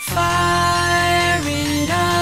Fire it up.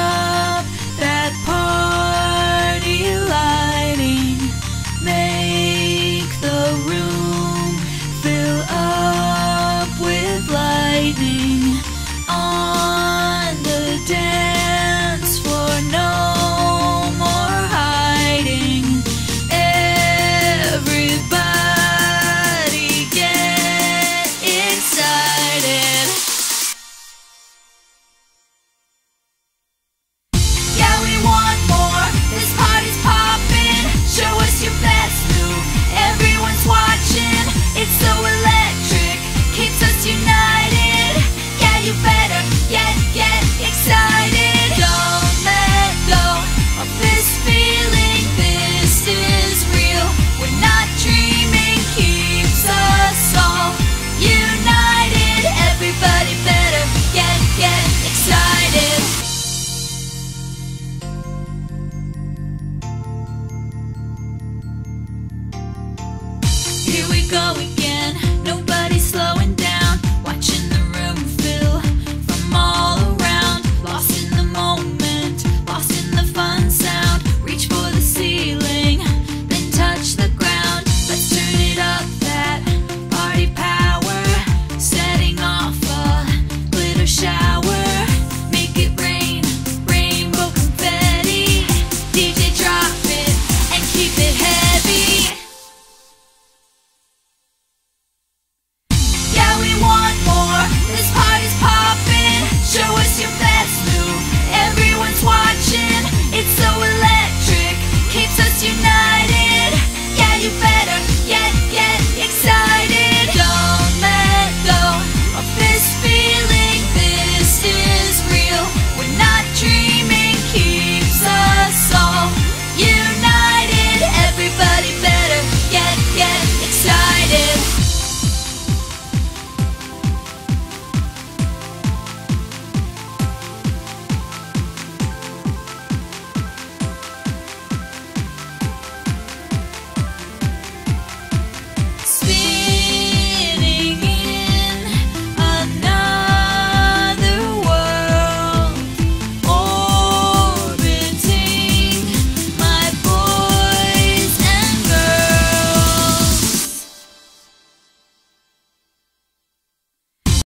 Go again.